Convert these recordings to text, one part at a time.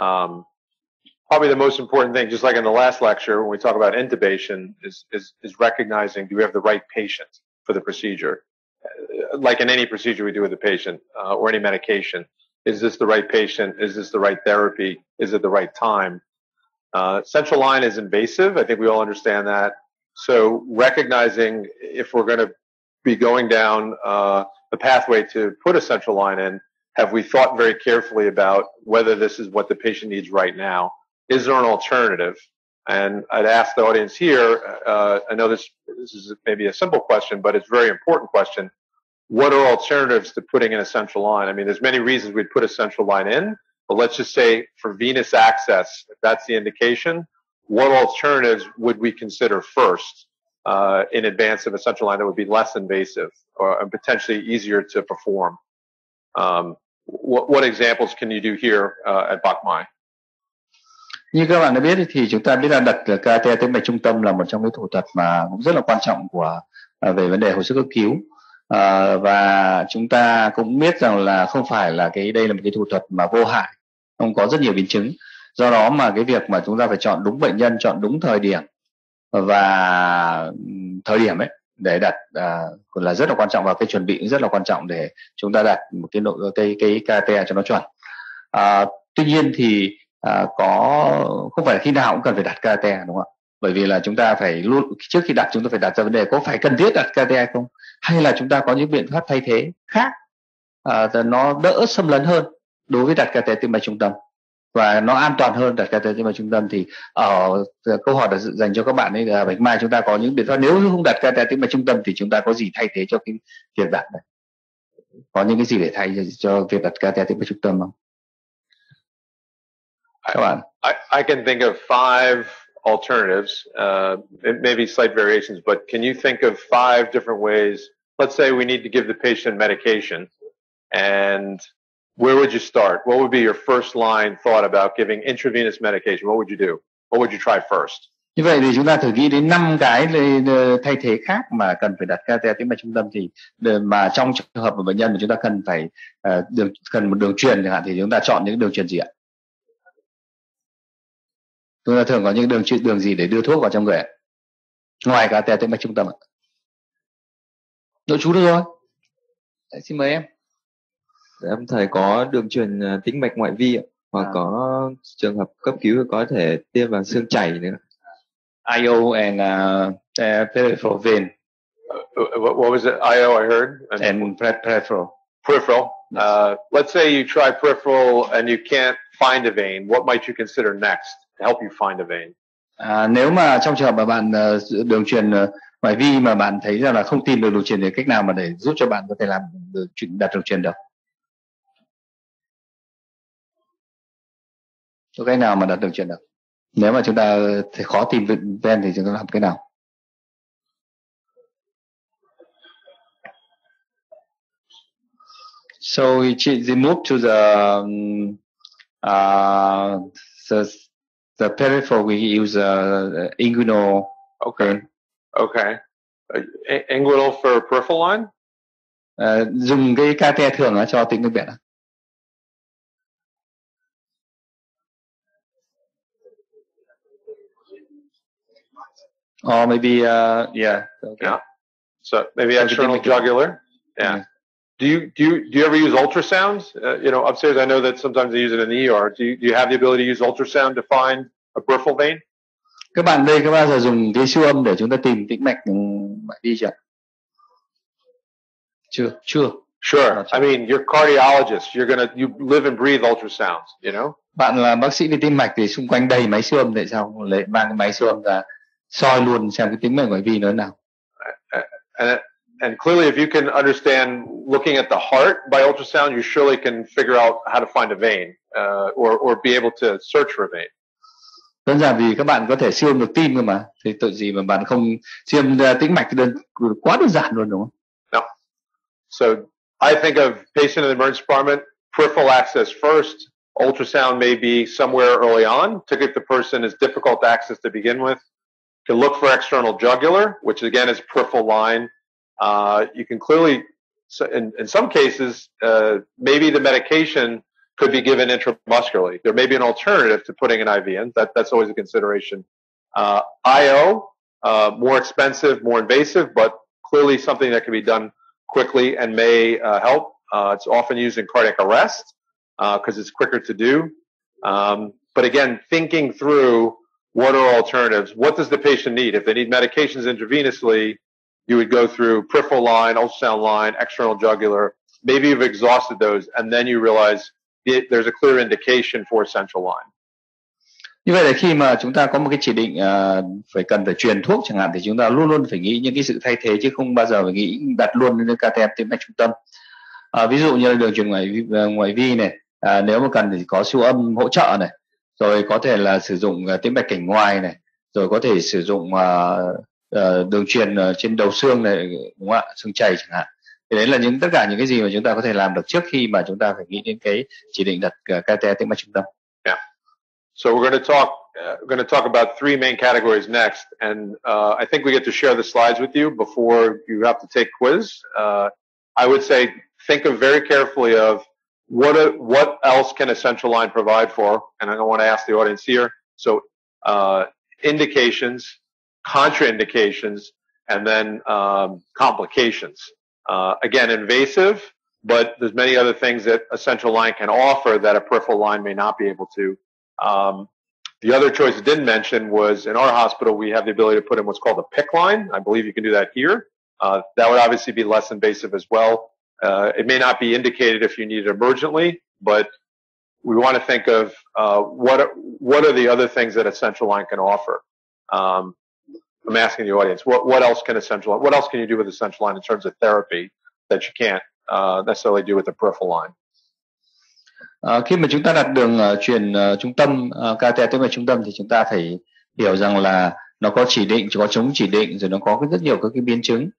Um, probably the most important thing, just like in the last lecture when we talk about intubation, is is, is recognizing do we have the right patient for the procedure. Uh, like in any procedure we do with a patient uh, or any medication, is this the right patient? Is this the right therapy? Is it the right time? Uh, central line is invasive. I think we all understand that. So recognizing if we're going to be going down uh, the pathway to put a central line in, have we thought very carefully about whether this is what the patient needs right now? Is there an alternative? And I'd ask the audience here. Uh, I know this this is maybe a simple question, but it's a very important question. What are alternatives to putting in a central line? I mean, there's many reasons we'd put a central line in, but let's just say for venous access, if that's the indication, what alternatives would we consider first uh, in advance of a central line that would be less invasive or potentially easier to perform? Um, what, what, examples can you do here uh, at Bach Mai? Như các bạn đã biết thì chúng ta biết là đặt KT tĩnh mạch trung tâm là một trong những thủ thuật mà cũng rất là quan trọng của à, về vấn đề hồi sức cấp cứu. Uh, và chúng ta cũng biết rằng là không phải là cái đây là một cái thủ thuật mà vô hại, không có rất nhiều biến chứng do đó mà cái việc mà chúng ta phải chọn đúng bệnh nhân chọn đúng thời điểm và ừ, thời điểm ấy để đặt à, là rất là quan trọng và cái chuẩn bị rất là quan trọng để chúng ta đặt một cái nội cái cái KTA cho nó chuẩn. À, tuy nhiên thì à, có không phải khi nào cũng cần phải đặt KTA đúng không ạ? Bởi vì là chúng ta phải luôn trước khi đặt chúng ta phải đặt ra vấn đề có phải cần thiết đặt KTA không? Hay là chúng ta có những biện pháp thay thế khác à, nó đỡ xâm lấn hơn đối với đặt KTA tim mạch trung tâm? Và nó an toàn hơn đặt cái tim mạch trung tâm thì ở câu hỏi dành cho các bạn ấy là bạch mai chúng ta có những biện pháp nếu không đặt cái tim mạch trung tâm thì chúng ta có gì thay thế cho cái việc đặt này? Có những cái gì để thay cho, cho việc đặt catheter tim mạch trung tâm không? Các bạn. I, I can think of five alternatives uh, maybe slight variations but can you think of five different ways? Let's say we need to give the patient medication and where would you start? What would be your first line thought about giving intravenous medication? What would you do? What would you try first? Như vậy thì chúng ta thử nghĩ đến năm cái ờ, ờ, thay thế khác mà cần phải đặt catheter tĩnh mạch trung tâm thì ờ, mà trong trường hợp của bệnh nhân mà chúng ta cần phải uh, đường cần một đường truyền chẳng hạn thì chúng ta chọn những đường truyền gì ạ? Chúng ta thường có những đường đường gì để đưa thuốc vào trong người ạ? Ngoài catheter tĩnh mạch trung tâm ạ? Nội chú được rồi. Đấy, xin mời em em thầy có đường truyền à, tĩnh mạch ngoại vi hoặc à. có trường hợp cấp cứu có thể tiêm vào xương chảy nữa. IO and uh, uh, peripheral vein. Uh, what, what was it? IO I heard. And, and peripheral. Peripheral. Yes. Uh, let's say you try peripheral and you can't find a vein. What might you consider next to help you find a vein? À, nếu mà trong trường hợp mà bạn uh, đường truyền uh, ngoại vi mà bạn thấy rằng là không tìm được đường truyền thì cách nào mà để giúp cho bạn có thể làm được đặt đường truyền được? Có cái nào mà đạt được chuyện được nếu mà chúng ta thì khó tìm ven thì chúng ta làm cái nào So they move to the um, uh, the the peripheral. We use uh, inguinal. Okay. Okay. Uh, inguinal for peripheral line. Uh, dùng cái KT thường cho tính nước biển. Or maybe, uh, yeah. Okay. Yeah. So maybe external jugular. Yeah. yeah. Do you do you do you ever use ultrasounds? Uh, you know, upstairs I know that sometimes they use it in the ER. Do you, do you have the ability to use ultrasound to find a peripheral vein? Các bạn đây có bao giờ dùng cái siêu âm để chúng ta tìm tĩnh mạch mạch đi chưa? Chưa, chưa. Sure. I mean, you're cardiologist. You're gonna you live and breathe ultrasounds. You know. Bạn là bác sĩ về tim mạch thì xung quanh đầy máy siêu âm tại sao lấy mang cái máy siêu âm ra soi luôn xem cái tính mạch ngoại vi nó nào. And, and clearly, if you can understand looking at the heart by ultrasound, you surely can figure out how to find a vein uh, or or be able to search for a vein. Đơn giản vì các bạn có thể siêu được tim cơ mà, thì tội gì mà bạn không siêu ra tĩnh mạch đơn quá đơn giản luôn đúng không? No. So I think of patient in the emergency department, peripheral access first. Ultrasound may be somewhere early on to get the person is difficult access to begin with. Can look for external jugular, which again is peripheral line. Uh, you can clearly, in, in some cases, uh, maybe the medication could be given intramuscularly. There may be an alternative to putting an IV in. That, that's always a consideration. Uh, IO, uh, more expensive, more invasive, but clearly something that can be done quickly and may uh, help. Uh, it's often used in cardiac arrest because it's quicker to do. Um, but again, thinking through what are alternatives? What does the patient need? If they need medications intravenously, you would go through peripheral line, ultrasound line, external jugular. Maybe you've exhausted those, and then you realize it, there's a clear indication for central line. Như vậy là khi mà chúng ta có một cái chỉ định uh, phải cần phải truyền thuốc chẳng hạn thì chúng ta luôn luôn phải nghĩ những cái sự thay thế chứ không bao giờ phải nghĩ đặt luôn lên KTM tim mạch trung tâm. Uh, ví dụ như là đường truyền ngoại ờ, ngoại vi này, uh, nếu mà cần thì có siêu âm hỗ trợ này, rồi có thể là sử dụng à, uh, tĩnh mạch cảnh ngoài này, rồi có thể sử dụng uh, uh, đường truyền uh, trên đầu xương này, đúng không ạ, xương chày chẳng hạn. Thì đấy là những tất cả những cái gì mà chúng ta có thể làm được trước khi mà chúng ta phải nghĩ đến cái chỉ định đặt ờ, uh, KTM tĩnh mạch trung tâm. Yeah. So we're going to talk. Uh, we're going to talk about three main categories next, and uh, I think we get to share the slides with you before you have to take quiz. Uh, I would say think of very carefully of what what else can a central line provide for, and I don't want to ask the audience here. So uh, indications, contraindications, and then um, complications. Uh, again, invasive, but there's many other things that a central line can offer that a peripheral line may not be able to. Um, the other choice I didn't mention was in our hospital, we have the ability to put in what's called a PICC line. I believe you can do that here. Uh, that would obviously be less invasive as well. Uh, it may not be indicated if you need it emergently, but we want to think of uh, what what are the other things that a central line can offer. Um, I'm asking the audience, what what else can a central line, what else can you do with a central line in terms of therapy that you can't uh, necessarily do with a peripheral line? À, khi mà chúng ta đặt đường uh, truyền uh, trung tâm uh, KT tới trung tâm thì chúng ta phải hiểu rằng là nó có chỉ định, có chống chỉ định rồi nó có rất nhiều các cái biến chứng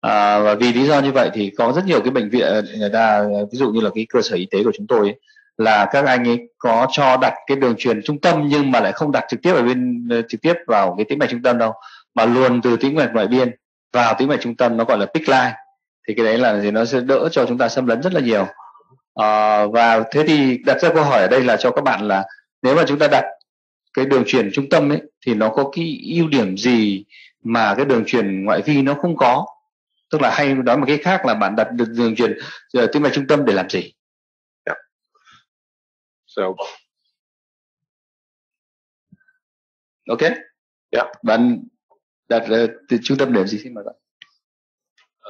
à, và vì lý do như vậy thì có rất nhiều cái bệnh viện ờ, người ta ờ, ví dụ như là cái cơ sở y tế của chúng tôi ấy, là các anh ấy có cho đặt cái đường truyền trung tâm nhưng mà lại không đặt trực tiếp ở bên ờ, trực tiếp vào cái tĩnh mạch trung tâm đâu mà luồn từ tĩnh mạch ngoại biên vào tĩnh mạch trung tâm nó gọi là pick line. Thì cái đấy là gì? Nó sẽ đỡ cho chúng ta xâm lấn rất là nhiều. À, và thế thì đặt ra câu hỏi ở đây là cho các bạn là nếu mà chúng ta đặt cái đường truyền trung tâm ấy thì nó có cái ưu điểm gì mà cái đường truyền ngoại vi nó không có? Tức là hay nói một cái khác là bạn đặt được đường truyền tim mạch trung tâm để làm gì? Yeah. so. Ok. Yeah. bạn đặt uh, trung tâm để làm gì xin mời bạn?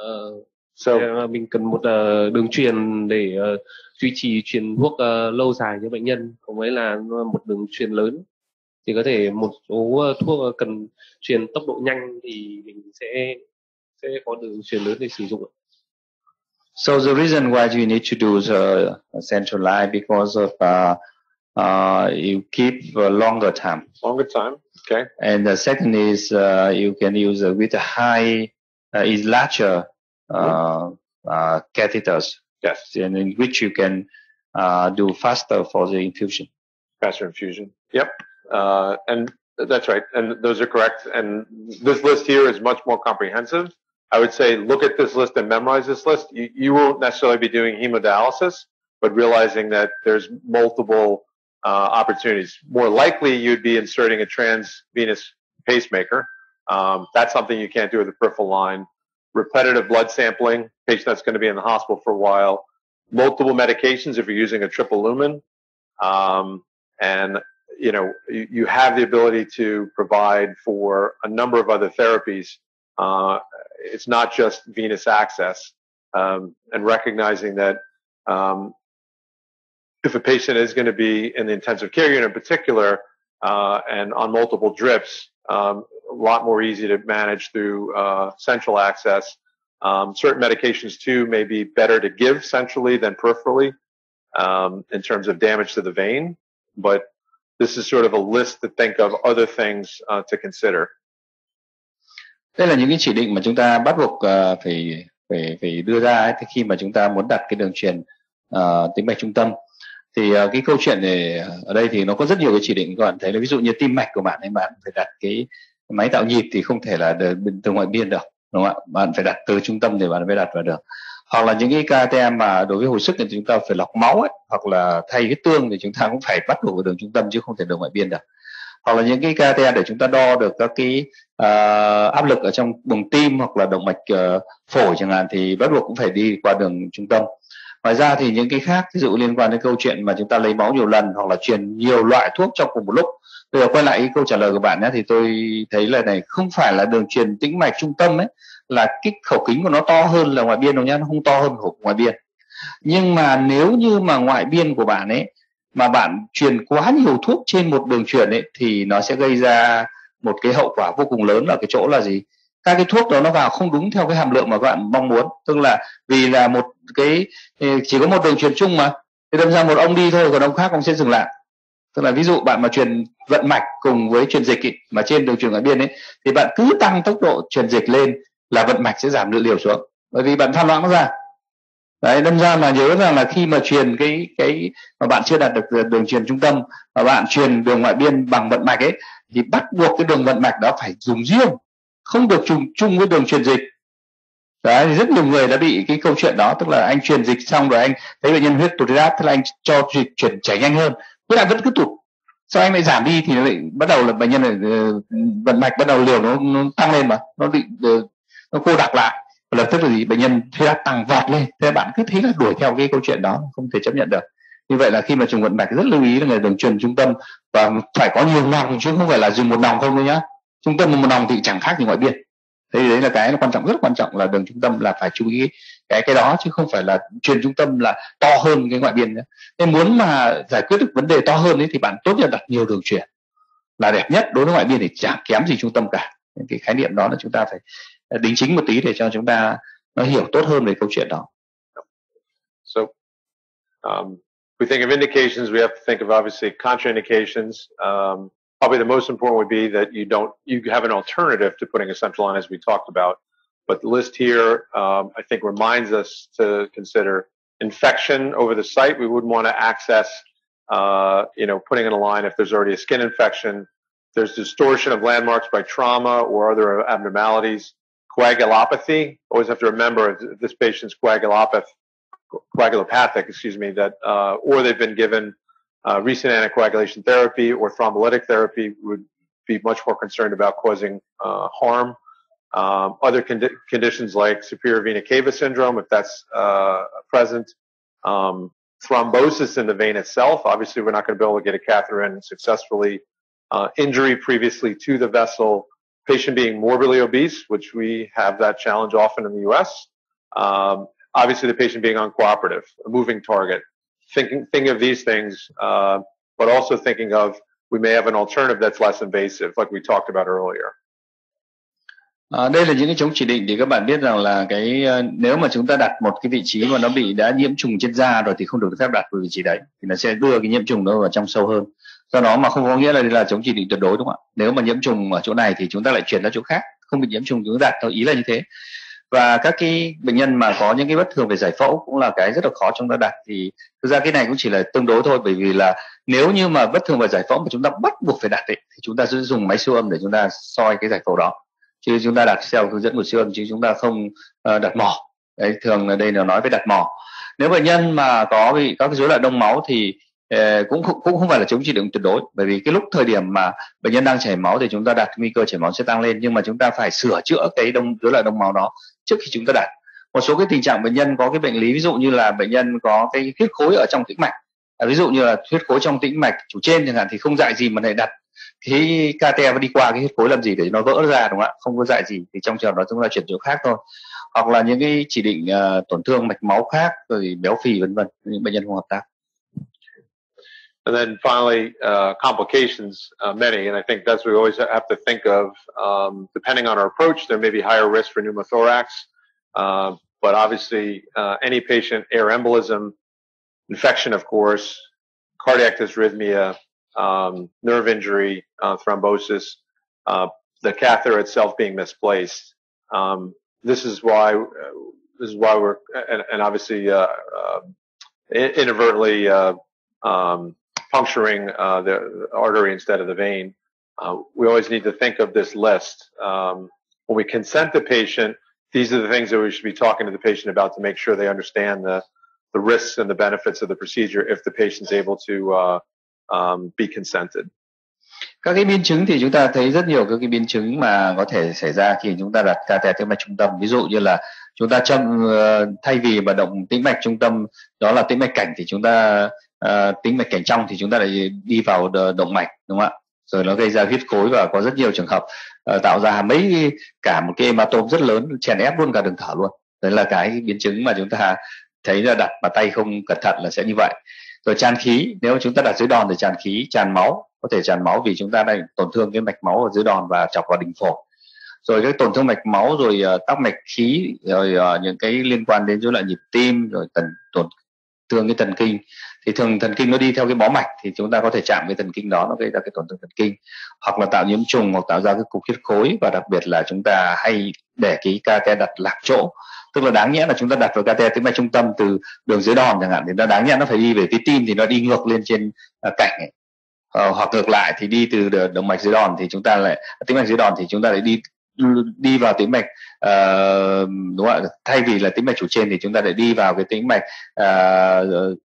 Uh, so. mình cần một uh, đường truyền để uh, duy trì truyền thuốc uh, lâu dài cho bệnh nhân. Cùng với là một đường truyền lớn. Thì có thể một số thuốc cần truyền tốc độ nhanh thì mình sẽ sẽ có đường truyền lớn để sử dụng So the reason why you need to do the central line because of uh, uh, you keep a longer time. Longer time, okay. And the second is uh, you can use uh, with a high uh, is larger uh, uh, catheters. Yes. And in which you can uh, do faster for the infusion. Faster infusion. Yep. Uh, and that's right. And those are correct. And this list here is much more comprehensive. I would say look at this list and memorize this list. You, you won't necessarily be doing hemodialysis, but realizing that there's multiple uh, opportunities. More likely, you'd be inserting a transvenous pacemaker. Um, that's something you can't do with a peripheral line. Repetitive blood sampling, patient that's going to be in the hospital for a while. Multiple medications if you're using a triple lumen. Um, and you know, you, you, have the ability to provide for a number of other therapies uh, it's not just venous access, um, and recognizing that um, if a patient is going to be in the intensive care unit in particular uh, and on multiple drips, um, a lot more easy to manage through uh, central access. Um, certain medications too may be better to give centrally than peripherally um, in terms of damage to the vein, but this is sort of a list to think of other things uh, to consider. Đây là những cái chỉ định mà chúng ta bắt buộc uh, phải phải phải đưa ra ấy, khi mà chúng ta muốn đặt cái đường truyền ờ, uh, tĩnh mạch trung tâm thì uh, cái câu chuyện này ở đây thì nó có rất nhiều cái chỉ định. Các bạn thấy là ví dụ như tim mạch của bạn ấy bạn phải đặt cái máy tạo nhịp thì không thể là từ, từ ngoại biên được đúng không ạ? Bạn phải đặt từ trung tâm thì bạn mới đặt vào được. Hoặc là những cái KTM mà đối với hồi sức thì chúng ta phải lọc máu ấy, hoặc là thay cái tương thì chúng ta cũng phải bắt buộc vào đường trung tâm chứ không thể đường ngoại biên được hoặc là những cái KTA để chúng ta đo được các cái uh, áp lực ở trong buồng tim hoặc là động mạch uh, phổi chẳng hạn thì bắt buộc cũng phải đi qua đường trung tâm. Ngoài ra thì những cái khác ví dụ liên quan đến câu chuyện mà chúng ta lấy máu nhiều lần hoặc là truyền nhiều loại thuốc trong cùng một lúc. Bây giờ quay lại cái câu trả lời của bạn nhé thì tôi thấy là này không phải là đường truyền tĩnh mạch trung tâm ấy là kích khẩu kính của nó to hơn là ngoại biên đâu nhá nó không to hơn khẩu ngoại biên. Nhưng mà nếu như mà ngoại biên của bạn ấy mà bạn truyền quá nhiều thuốc trên một đường truyền ấy thì nó sẽ gây ra một cái hậu quả vô cùng lớn ở cái chỗ là gì? Các cái thuốc đó nó vào không đúng theo cái hàm lượng mà các bạn mong muốn. Tức là vì là một cái ừ, chỉ có một đường truyền chung mà. Thì đâm ra một ông đi thôi còn ông khác ông sẽ dừng lại. Tức là ví dụ bạn mà truyền vận mạch cùng với truyền dịch ý, mà trên đường truyền ngoại biên ấy thì bạn cứ tăng tốc độ truyền dịch lên là vận mạch sẽ giảm lượng liều xuống. Bởi vì bạn pha loãng nó ra đấy đâm ra mà nhớ rằng là khi mà truyền cái cái mà bạn chưa đạt được ờ, đường truyền trung tâm và bạn truyền đường ngoại biên bằng vận mạch ấy thì bắt buộc cái đường vận mạch đó phải dùng riêng không được trùng chung với đường truyền dịch. Đấy thì rất nhiều người đã bị cái câu chuyện đó tức là anh truyền dịch xong rồi anh thấy bệnh nhân huyết tụt huyết áp thế là anh cho dịch chuyển chảy nhanh hơn. Huyết áp vẫn cứ tụt. Sau anh lại giảm đi thì nó lại bắt đầu là bệnh nhân này ờ, vận mạch bắt đầu liều nó, nó tăng lên mà nó bị ờ, nó cô đặc lại lập tức là gì? Bệnh nhân huyết áp tăng vọt lên. Thế bạn cứ thấy là đuổi theo cái câu chuyện đó, không thể chấp nhận được. Như vậy là khi mà trùng vận mạch rất lưu ý là người đường truyền trung tâm và phải có nhiều nòng, chứ không phải là dùng một nòng không đâu nhá. Trung tâm một nòng thì chẳng khác gì ngoại biên. Thế đấy là cái quan trọng, rất quan trọng là đường trung tâm là phải chú ý cái cái đó, chứ không phải là truyền trung tâm là to hơn cái ngoại biên nữa. Nên muốn mà giải quyết được vấn đề to hơn ấy thì bạn tốt nhất đặt nhiều đường truyền là đẹp nhất. Đối với ngoại biên thì chẳng kém gì trung tâm cả. Cái khái niệm đó là chúng ta phải đính chính một tí để cho chúng ta nó hiểu tốt hơn về câu chuyện đó. So, um, we think of indications. We have to think of obviously contraindications. Um, probably the most important would be that you don't you have an alternative to putting a central line, as we talked about. But the list here, um, I think, reminds us to consider infection over the site. We wouldn't want to access, uh, you know, putting in a line if there's already a skin infection. There's distortion of landmarks by trauma or other abnormalities coagulopathy. Always have to remember this patient's coagulopathic, coagulopathic, excuse me, that uh, or they've been given uh, recent anticoagulation therapy or thrombolytic therapy would be much more concerned about causing uh, harm. Um, other condi- conditions like superior vena cava syndrome, if that's uh, present, um, thrombosis in the vein itself. Obviously, we're not going to be able to get a catheter in successfully. Uh, injury previously to the vessel, patient being morbidly obese, which we have that challenge often in the U.S. Um, obviously, the patient being uncooperative, a moving target. Thinking, think of these things, uh, but also thinking of we may have an alternative that's less invasive, like we talked about earlier. À, đây là những cái chống chỉ định để các bạn biết rằng là cái ờ, nếu mà chúng ta đặt một cái vị trí mà nó bị đã nhiễm trùng trên da rồi thì không được phép đặt vào vị trí đấy thì nó sẽ đưa cái nhiễm trùng đó vào trong sâu hơn do đó mà không có nghĩa là là chống chỉ định tuyệt đối đúng không ạ? Nếu mà nhiễm trùng ở chỗ này thì chúng ta lại chuyển ra chỗ khác không bị nhiễm trùng chúng ta đạt, theo ý là như thế. Và các cái bệnh nhân mà có những cái bất thường về giải phẫu cũng là cái rất là khó chúng ta đặt. Thì thực ra cái này cũng chỉ là tương đối thôi bởi vì là nếu như mà bất thường về giải phẫu mà chúng ta bắt buộc phải đặt ấy, thì chúng ta sẽ dùng máy siêu âm để chúng ta soi cái giải phẫu đó. Chứ chúng ta đặt theo hướng dẫn của siêu âm chứ chúng ta không uh, đặt mỏ. Đấy thường là đây là nói về đặt mỏ. Nếu bệnh nhân mà có bị các cái rối loạn đông máu thì Ờ, cũng cũng không phải là chống chỉ định tuyệt đối bởi vì cái lúc thời điểm mà bệnh nhân đang chảy máu thì chúng ta đặt nguy cơ chảy máu sẽ tăng lên nhưng mà chúng ta phải sửa chữa cái đông rối loạn đông máu đó trước khi chúng ta đặt. Một số cái tình trạng bệnh nhân có cái bệnh lý ví dụ như là bệnh nhân có cái huyết khối ở trong tĩnh mạch à, ví dụ như là huyết khối trong tĩnh mạch chủ trên chẳng hạn thì không dạy gì mà lại đặt cái KT đi qua cái huyết khối làm gì để nó vỡ ra đúng không ạ? Không có dạy gì thì trong trường đó chúng ta chuyển chỗ khác thôi. Hoặc là những cái chỉ định uh, tổn thương mạch máu khác rồi béo phì vân vân những bệnh nhân không hợp tác. And then finally, uh, complications, uh, many, and I think that's what we always have to think of. Um, depending on our approach, there may be higher risk for pneumothorax, uh, but obviously, uh, any patient, air embolism, infection, of course, cardiac dysrhythmia, um, nerve injury, uh, thrombosis, uh, the catheter itself being misplaced. Um, this is why this is why we're and, and obviously inadvertently um, puncturing uh, the artery instead of the vein. Uh, we always need to think of this list. Um, when we consent the patient, these are the things that we should be talking to the patient about to make sure they understand the the risks and the benefits of the procedure if the patient's able to uh, um, be consented. Các cái biến chứng thì chúng ta thấy rất nhiều các cái biến chứng mà có thể xảy ra khi chúng ta đặt catheter tĩnh mạch trung tâm. Ví dụ như là chúng ta châm ờ, thay vì mà động tĩnh mạch trung tâm đó là tĩnh mạch cảnh thì chúng ta Ờ, tính tĩnh mạch cảnh trong thì chúng ta lại đi vào động mạch đúng không ạ? Rồi nó gây ra huyết khối và có rất nhiều trường hợp uh, tạo ra mấy cả một cái hematom rất lớn chèn ép luôn cả đường thở luôn. Đấy là cái biến chứng mà chúng ta thấy là đặt mà tay không cẩn thận là sẽ như vậy rồi tràn khí nếu chúng ta đặt dưới đòn thì tràn khí tràn máu có thể tràn máu vì chúng ta đang tổn thương cái mạch máu ở dưới đòn và chọc vào đình phổi rồi cái tổn thương mạch máu rồi uh, tắc mạch khí rồi uh, những cái liên quan đến rối loạn nhịp tim rồi tần tổn thương cái thần kinh. Thì thường thần kinh nó đi theo cái bó mạch thì chúng ta có thể chạm cái thần kinh đó, nó gây ra cái tổn thương thần kinh. Hoặc là tạo nhiễm trùng, hoặc tạo ra cái cục huyết khối. Và đặc biệt là chúng ta hay để cái ca đặt lạc chỗ. Tức là đáng nhẽ là chúng ta đặt vào catheter tĩnh mạch trung tâm từ đường dưới đòn chẳng hạn. Thì nó đáng nhẽ nó phải đi về phía tim thì nó đi ngược lên trên à, cạnh ấy. Ờ, hoặc ngược lại thì đi từ động mạch dưới đòn thì chúng ta lại tĩnh mạch dưới đòn thì chúng ta lại đi đi vào tĩnh mạch uh, đúng không ạ thay vì là tĩnh mạch chủ trên thì chúng ta lại đi vào cái tĩnh mạch uh,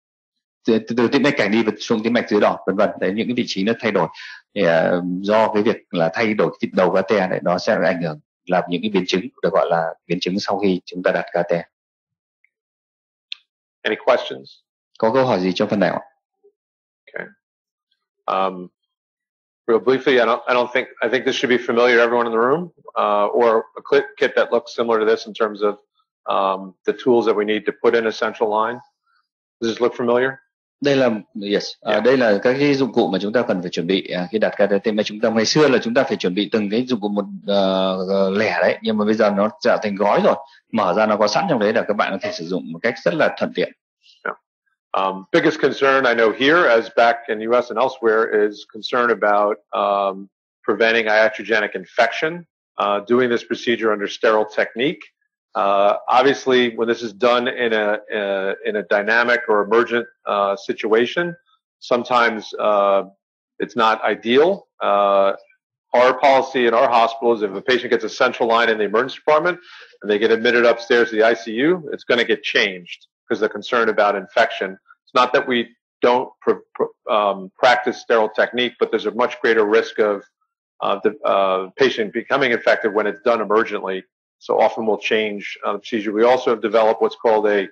từ, từ tĩnh mạch cảnh đi xuống tĩnh mạch dưới đòn vân vân đấy những cái vị trí nó thay đổi thì, uh, do cái việc là thay đổi cái đầu catheter này nó sẽ ảnh hưởng là những cái biến chứng được gọi là biến chứng sau khi chúng ta đặt catheter. Any questions? Có câu hỏi gì trong phần này không? Okay. Um, real briefly, I don't, I don't think, I think this should be familiar to everyone in the room, uh, or a kit that looks similar to this in terms of um, the tools that we need to put in a central line. Does this look familiar? đây là yes à, đây là các cái dụng cụ mà chúng ta cần phải chuẩn bị à, khi đặt KTT trung tâm ngày xưa là chúng ta phải chuẩn bị từng cái dụng cụ một uh, lẻ đấy nhưng mà bây giờ nó trở thành gói rồi mở ra nó có sẵn trong đấy là các bạn có thể sử dụng một cách rất là thuận tiện yeah. Um, biggest concern I know here as back in the US and elsewhere is concern about um, preventing iatrogenic infection uh, doing this procedure under sterile technique Uh, obviously, when this is done in a, a in a dynamic or emergent uh, situation, sometimes uh, it's not ideal. Uh, our policy in our hospital is if a patient gets a central line in the emergency department and they get admitted upstairs to the ICU, it's going to get changed because they're concerned about infection. It's not that we don't pr- pr- um, practice sterile technique, but there's a much greater risk of uh, the uh, patient becoming infected when it's done emergently so often we'll change uh, the procedure. We also have developed what's called a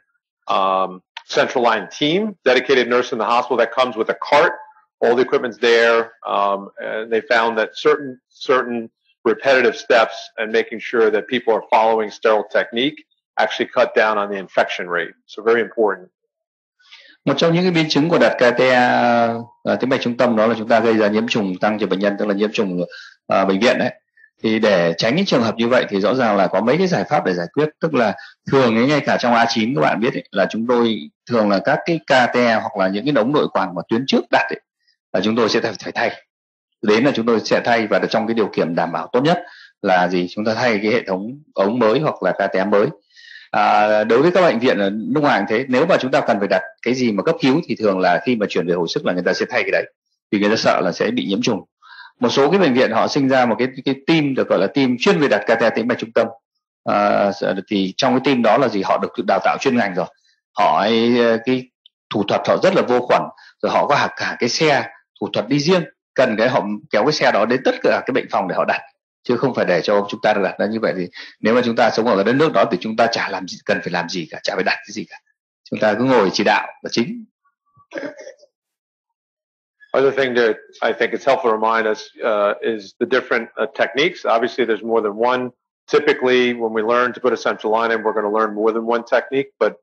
um, central line team, dedicated nurse in the hospital that comes with a cart. All the equipment's there, um, and they found that certain certain repetitive steps and making sure that people are following sterile technique actually cut down on the infection rate. So very important. Một trong những cái biến chứng của đặt KTA uh, tĩnh mạch trung tâm đó là chúng ta gây ra nhiễm trùng tăng cho bệnh nhân tức là nhiễm trùng uh, bệnh viện đấy. Thì để tránh những trường hợp như vậy thì rõ ràng là có mấy cái giải pháp để giải quyết. Tức là thường ấy ngay cả trong A9 các bạn biết ấy, là chúng tôi thường là các cái KT hoặc là những cái đống nội quản mà tuyến trước đặt ấy, là chúng tôi sẽ phải thay. Đến là chúng tôi sẽ thay và trong cái điều kiện đảm bảo tốt nhất là gì? Chúng ta thay cái hệ thống ống mới hoặc là KTM mới à, đối với các bệnh viện ở nước ngoài thế. Nếu mà chúng ta cần phải đặt cái gì mà cấp cứu thì thường là khi mà chuyển về hồi sức là người ta sẽ thay cái đấy vì người ta sợ là sẽ bị nhiễm trùng. Một số cái bệnh viện họ sinh ra một cái cái team được gọi là team chuyên về đặt catheter tĩnh mạch trung tâm. À, thì trong cái team đó là gì? Họ được đào tạo chuyên ngành rồi. Họ ấy, ờ, cái thủ thuật họ rất là vô khuẩn rồi họ có cả cái xe thủ thuật đi riêng cần cái họ kéo cái xe đó đến tất cả cái bệnh phòng để họ đặt. Chứ không phải để cho chúng ta đặt như vậy thì nếu mà chúng ta sống ở đất nước đó thì chúng ta chả làm gì cần phải làm gì cả chả phải đặt cái gì cả chúng ta cứ ngồi chỉ đạo là chính Other thing that I think it's helpful to remind us uh, is the different uh, techniques. Obviously, there's more than one. Typically, when we learn to put a central line in, we're going to learn more than one technique, but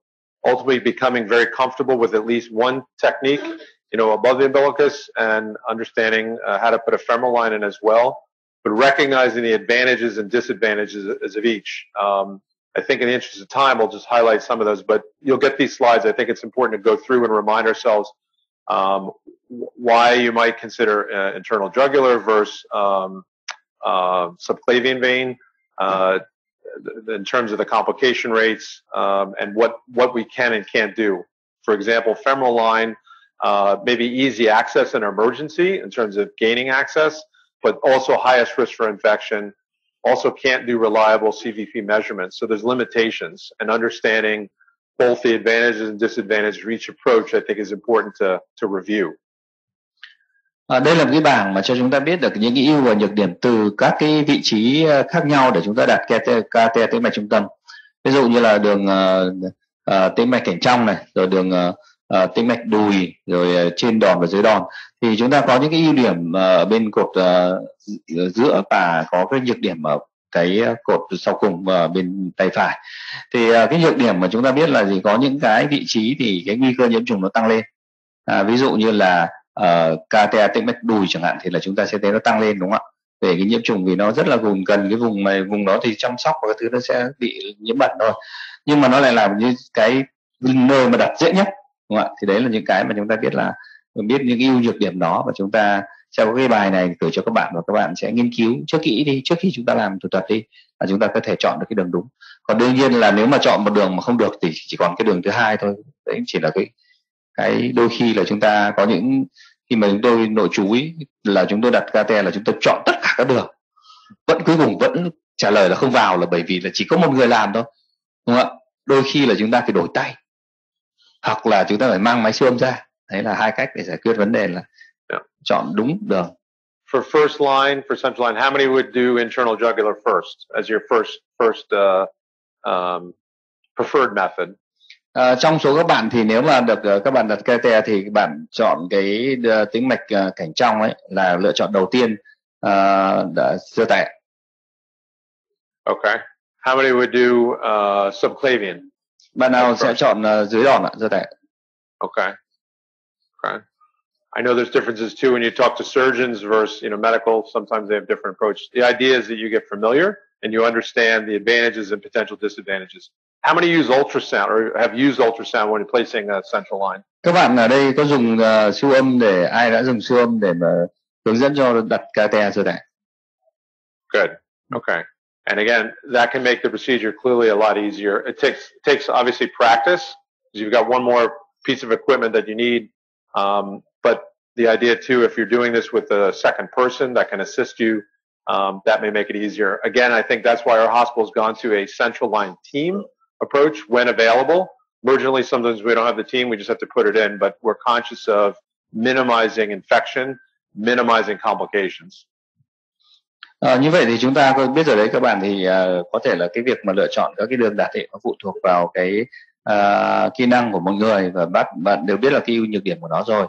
ultimately becoming very comfortable with at least one technique, you know, above the umbilicus and understanding uh, how to put a femoral line in as well, but recognizing the advantages and disadvantages of each. Um, I think in the interest of time, I'll just highlight some of those, but you'll get these slides. I think it's important to go through and remind ourselves um, why you might consider uh, internal jugular versus um, uh, subclavian vein uh, in terms of the complication rates um, and what, what we can and can't do. For example, femoral line, uh, maybe easy access and emergency in terms of gaining access, but also highest risk for infection. also can't do reliable CVP measurements. So there's limitations and understanding both the advantages and disadvantages of each approach, I think is important to, to review. À, đây là một cái bảng mà cho chúng ta biết được những cái ưu và nhược điểm từ các cái vị trí ờ, khác nhau để chúng ta đặt KT tĩnh mạch trung tâm. Ví dụ như là đường uh, uh, tĩnh mạch cảnh trong này, rồi đường ờ, ờ, uh, tĩnh mạch đùi, rồi trên đòn và dưới đòn. Thì chúng ta có những cái ưu điểm ở bên cột ờ, giữa và có cái nhược điểm ở cái ờ, cột sau cùng ở bên tay phải. Thì cái nhược điểm mà chúng ta biết là gì có những cái vị trí thì cái nguy cơ nhiễm trùng nó tăng lên. À, ví dụ như là uh, ờ, KTA tĩnh mạch đùi chẳng hạn thì là chúng ta sẽ thấy nó tăng lên đúng không ạ về cái nhiễm trùng vì nó rất là vùng gần cái vùng này vùng đó thì chăm sóc và cái thứ nó sẽ bị nhiễm bẩn thôi nhưng mà nó lại làm như cái nơi mà đặt dễ nhất đúng không ạ thì đấy là những cái mà chúng ta biết là biết những ưu nhược điểm đó và chúng ta sẽ có cái bài này gửi cho các bạn và các bạn sẽ nghiên cứu trước kỹ đi, trước khi chúng ta làm thủ thuật đi, và chúng ta có thể chọn được cái đường đúng. Còn đương nhiên là nếu mà chọn một đường mà không được thì chỉ còn cái đường thứ hai thôi. Đấy, chỉ là cái cái đôi khi là chúng ta có những, khi mà chúng tôi nội chú ý là chúng tôi đặt KT là chúng tôi chọn tất cả các đường. Vẫn cuối cùng vẫn trả lời là không vào là bởi vì là chỉ có một người làm thôi. Đúng không ạ? Đôi khi là chúng ta phải đổi tay. Hoặc là chúng ta phải mang máy siêu âm ra đấy là hai cách để giải quyết vấn đề là yeah. chọn đúng đường for first line for central line how many would do internal jugular first as your first first uh, um, preferred method À, trong số các bạn thì nếu mà được uh, các bạn đặt KT thì bạn chọn cái uh, tính mạch uh, cảnh trong ấy là lựa chọn đầu tiên uh, đã sơ tệ. Okay. How many would do uh, subclavian? Bạn nào sẽ chọn uh, dưới đòn ạ, sơ tệ? Okay. Okay. I know there's differences too when you talk to surgeons versus you know medical. Sometimes they have different approaches. The idea is that you get familiar and you understand the advantages and potential disadvantages. How many use ultrasound or have used ultrasound when placing a central line? Các bạn ở đây có dùng uh, siêu âm để ai đã dùng siêu âm để mà hướng dẫn cho đặt catheter chưa ạ? Good. Okay. And again, that can make the procedure clearly a lot easier. It takes takes obviously practice because you've got one more piece of equipment that you need. Um, but the idea too, if you're doing this with a second person that can assist you, um, that may make it easier. Again, I think that's why our hospital has gone to a central line team approach when available. Emergently, sometimes we don't have the team, we just have to put it in, but we're conscious of minimizing infection, minimizing complications. À, như vậy thì chúng ta biết rồi đấy các bạn thì có thể là cái việc mà lựa chọn các cái đường đạt hệ nó phụ thuộc vào cái uh, kỹ năng của một người và bắt bạn đều biết là cái ưu nhược điểm của nó rồi.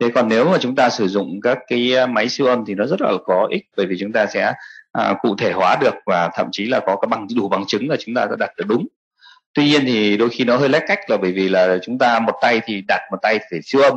Thế còn nếu mà chúng ta sử dụng các cái à, máy siêu âm thì nó rất là có ích bởi vì chúng ta sẽ uh, cụ thể hóa được và thậm chí là có cái bằng đủ bằng chứng là chúng ta đã đặt được đúng. Tuy nhiên thì đôi khi nó hơi lách cách là bởi vì là chúng ta một tay thì đặt một tay phải siêu âm.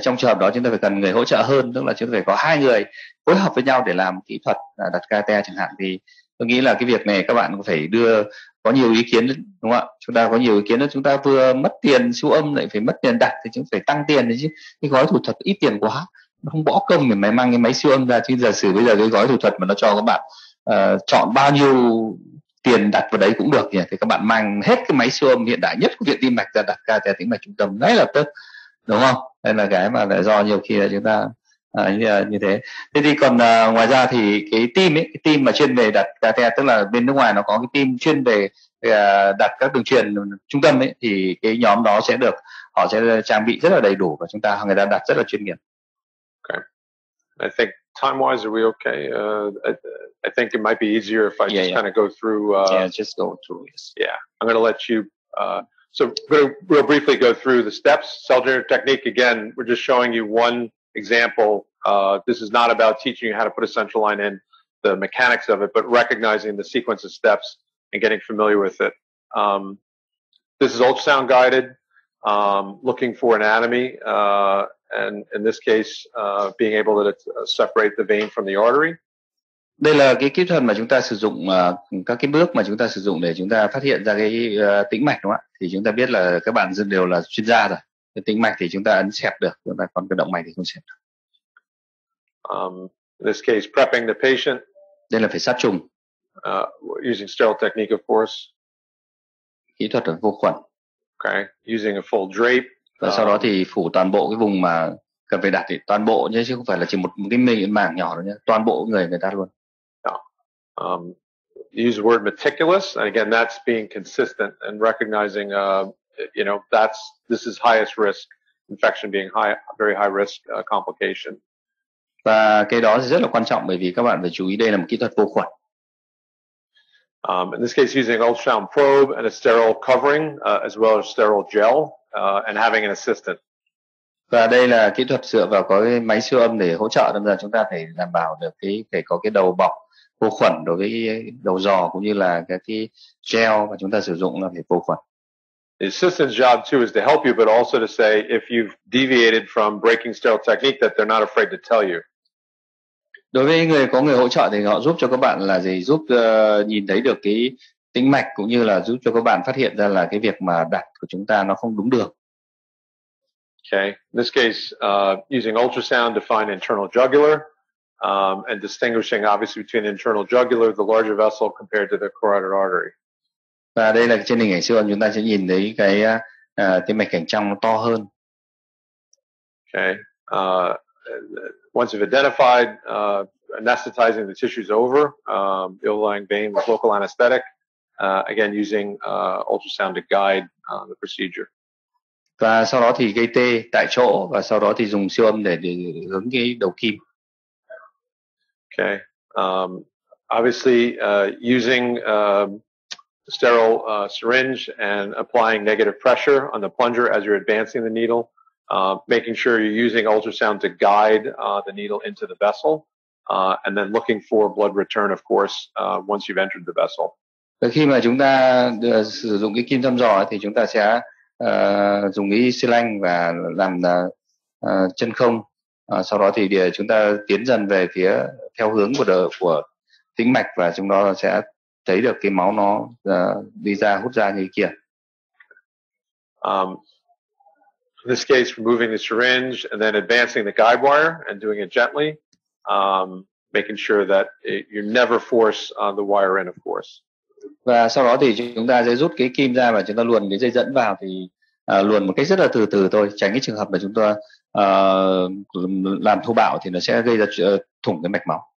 Trong trường hợp đó chúng ta phải cần người hỗ trợ hơn tức là chúng ta phải có hai người phối hợp với nhau để làm kỹ thuật đặt KT chẳng hạn. Thì tôi nghĩ là cái việc này các bạn có phải đưa có nhiều ý kiến đúng không ạ? Chúng ta có nhiều ý kiến là chúng ta vừa mất tiền siêu âm lại phải mất tiền đặt thì chúng phải tăng tiền đấy chứ. Cái gói thủ thuật ít tiền quá nó không bỏ công để máy mang cái máy siêu âm ra chứ giả sử bây giờ cái gói thủ thuật mà nó cho các bạn uh, chọn bao nhiêu tiền đặt vào đấy cũng được nhỉ? Thì các bạn mang hết cái máy siêu âm hiện đại nhất của viện tim mạch ra đặt ca theo tĩnh mạch trung tâm ngay lập tức đúng không? Đây là cái mà là do nhiều khi là chúng ta à, như, như thế thế thì còn à, ngoài ra thì cái team ấy cái team mà chuyên về đặt ca tức là bên nước ngoài nó có cái team chuyên về à, đặt các đường truyền trung tâm ấy thì cái nhóm đó sẽ được họ sẽ trang bị rất là đầy đủ và chúng ta người ta đặt rất là chuyên nghiệp. Okay. I think time wise, are we okay? Uh, I, I, think it might be easier if I yeah, just yeah. kind of go through. Uh, yeah, just go through. Yes. Yeah, I'm going to let you. Uh, so, going real briefly go through the steps. Cell generator technique. Again, we're just showing you one example. Uh, this is not about teaching you how to put a central line in, the mechanics of it, but recognizing the sequence of steps and getting familiar with it. Um, this is ultrasound guided, um, looking for anatomy. Uh, and in this case, uh, being able to uh, separate the vein from the artery. Đây là cái kỹ thuật mà chúng ta sử dụng uh, các cái bước mà chúng ta sử dụng để chúng ta phát hiện ra cái uh, tĩnh mạch đúng không ạ? Thì chúng ta biết là các bạn đều là chuyên gia rồi. Cái tĩnh mạch thì chúng ta ấn xẹp được, chúng ta còn cái động mạch thì không xẹp được. Um, in this case, prepping the patient. Đây là phải sát trùng. Uh, using sterile technique, of course. Kỹ thuật là vô khuẩn. Okay, using a full drape và sau đó thì phủ toàn bộ cái vùng mà cần phải đặt thì toàn bộ nhé chứ không phải là chỉ một, một cái mảng nhỏ đâu nhé toàn bộ người người ta luôn yeah. um, use the word meticulous, and again, that's being consistent and recognizing, uh, you know, that's this is highest risk infection being high, very high risk uh, complication. Và cái đó rất là quan trọng bởi vì các bạn phải chú ý đây là một kỹ thuật vô khuẩn. Um, in this case, using ultrasound probe and a sterile covering, uh, as well as sterile gel, uh, and having an assistant. Và đây là kỹ thuật dựa vào có cái máy siêu âm để hỗ trợ, nên là chúng ta phải đảm bảo được cái phải có cái đầu bọc vô khuẩn đối với đầu giò cũng như là cái cái gel mà chúng ta sử dụng là phải vô khuẩn. The assistant's job too is to help you, but also to say if you've deviated from breaking sterile technique that they're not afraid to tell you. Đối với người có người hỗ trợ thì họ giúp cho các bạn là gì? Giúp uh, nhìn thấy được cái tĩnh mạch cũng như là giúp cho các bạn phát hiện ra là cái việc mà đặt của chúng ta nó không đúng đường. Okay. In this case, uh, using ultrasound to find internal jugular um, and distinguishing obviously between internal jugular, the larger vessel compared to the carotid artery. Và đây là trên hình ảnh siêu âm chúng ta sẽ nhìn thấy cái uh, cái mạch cảnh trong nó to hơn. Okay. Uh, once you've identified, uh, anesthetizing the tissues over, um, the overlying vein with local anesthetic, uh, again using uh, ultrasound to guide uh, the procedure. Và sau đó thì gây tê tại chỗ và sau đó thì dùng siêu âm để, để hướng cái đầu kim. Okay. Um, obviously, uh, using um, sterile uh, syringe and applying negative pressure on the plunger as you're advancing the needle, uh, making sure you're using ultrasound to guide uh, the needle into the vessel, uh, and then looking for blood return, of course, uh, once you've entered the vessel. Khi mà chúng ta sử dụng cái kim thăm dò thì chúng ta sẽ uh, dùng cái xi lanh và làm uh, chân không. Uh, sau đó thì chúng ta tiến dần về phía theo hướng của đờ, của tĩnh mạch và chúng đó sẽ thấy được cái máu nó uh, đi ra hút ra như kia. Um, in this case, removing the syringe and then advancing the guide wire and doing it gently, um, making sure that it, you never force uh, the wire in, of course. Và sau đó thì chúng ta sẽ rút cái kim ra và chúng ta luồn cái dây dẫn vào thì uh, luồn một cách rất là từ từ thôi, tránh cái trường hợp mà chúng ta uh, làm thô bạo thì nó sẽ gây ra uh, thủng cái mạch máu.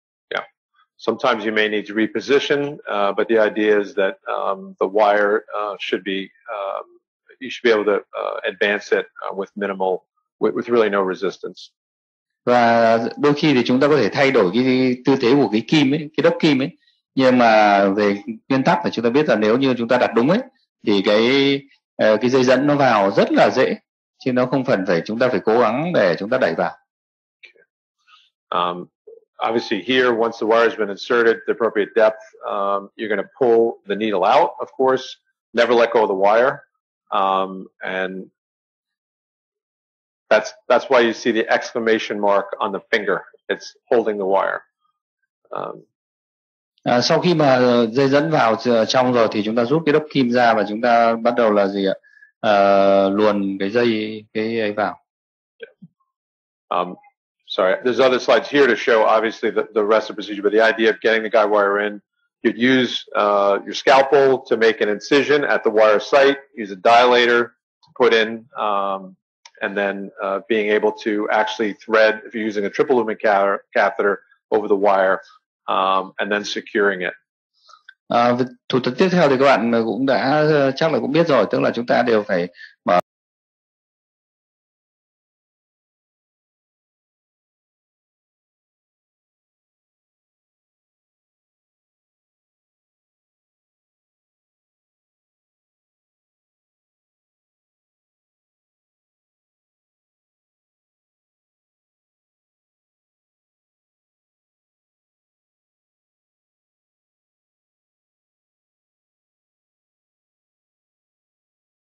Sometimes you may need to reposition, uh, but the idea is that um, the wire uh, should be um, you should be able to uh, advance it uh, with minimal, with, with really no resistance. Và đôi khi thì chúng ta có thể thay đổi cái tư thế của cái kim ấy, cái đốc kim ấy. Nhưng mà về nguyên tắc thì chúng ta biết là nếu như chúng ta đặt đúng ấy thì cái cái dây dẫn nó vào rất là dễ chứ nó không cần phải chúng ta phải cố gắng để chúng ta đẩy vào. Um, obviously here, once the wire has been inserted, the appropriate depth, um, you're going to pull the needle out, of course, never let go of the wire. Um, and that's, that's why you see the exclamation mark on the finger. It's holding the wire. Um, À, sau khi mà dây dẫn vào trong rồi thì chúng ta rút cái đốc kim ra và chúng ta bắt đầu là gì ạ? À, luồn cái dây cái ấy vào. Um, sorry, there's other slides here to show obviously the, the rest of the procedure, but the idea of getting the guide wire in, you'd use uh, your scalpel to make an incision at the wire site, use a dilator to put in, um, and then uh, being able to actually thread, if you're using a triple lumen catheter, over the wire, um, and then securing it. À, thủ thuật tiếp theo thì các bạn cũng đã chắc là cũng biết rồi, tức là chúng ta đều phải mở